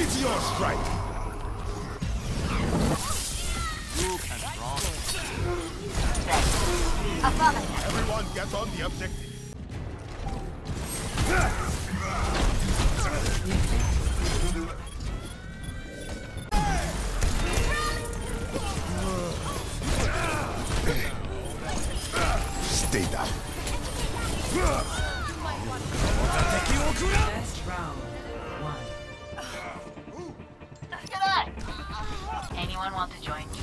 Meteor strike! Everyone get on the objective. Stay down. Anyone want to join me?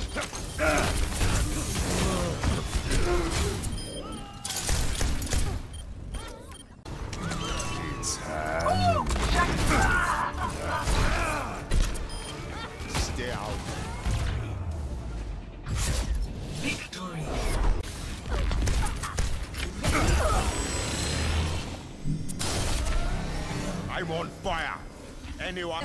Stay out. Victory. I'm on fire. Anyone?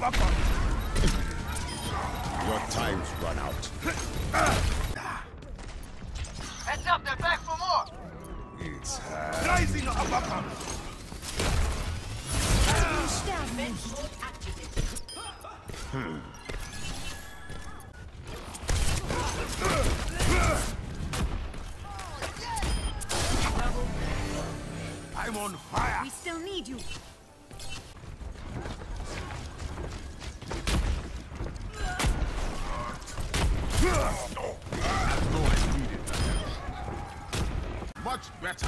Your time's run out. Heads up, they're back for more! It's uh, Rising uppercut! Hmm. I'm on fire! We still need you. Much better.